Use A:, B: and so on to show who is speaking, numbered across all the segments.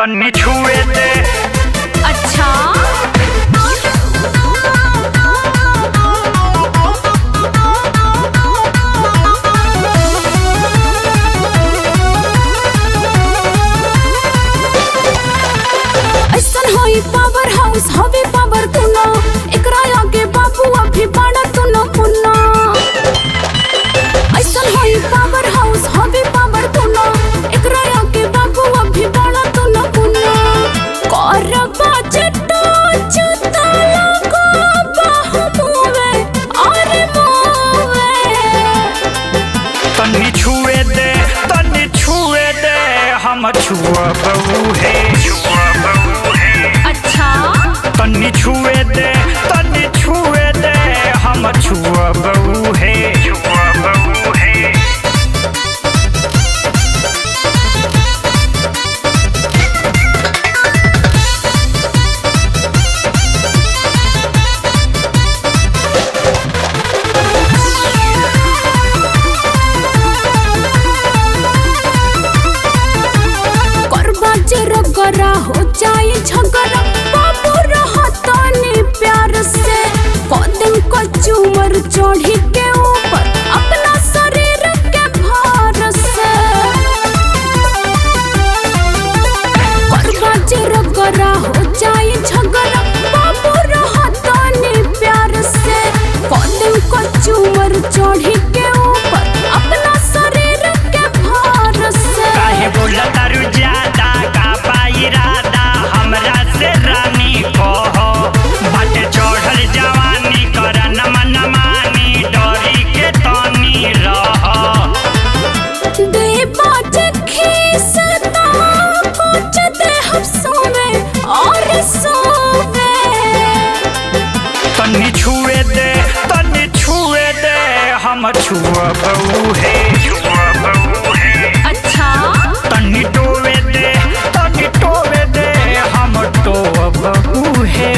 A: तन्नी छुए दे हम छुआ बहू
B: गरा हो जाए झगड़ा बाबू रहतानी प्यार से। कदम को चूमर चढ़ी के
A: तन्नी छुए दे तन्नी छुए दे हम छुआ बहू है। है
B: अच्छा।
A: तन्नी टोवे दे तन्नी टोवे दे हम तो बहू है।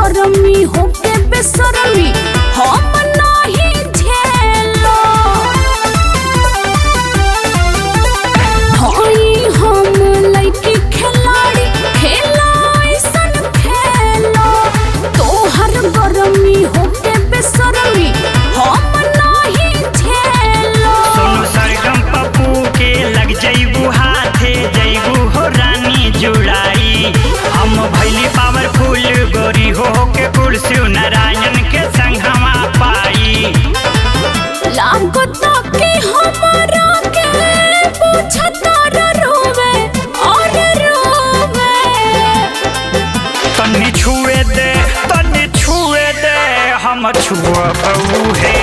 B: गरमी होके बेसरमी, हम नहीं झेला। भाई हम लड़की खिलाड़ी, खेला, ऐसन खेला। तोहर गरमी होके बेसरमी, हम नहीं झेला।
A: सोनू सरगम पप्पू के लग जईबू हाथे जईबू हो रानी जुड़ाई। हम भैली पावरफुल गोरी हो के कुर्सी नारायण के संगमा पाई
B: लागता कि हमारा के पूछता रोवे और रोवे।
A: तन्नी छुए दे तन्नी छुए दे हम छुआ बहू है।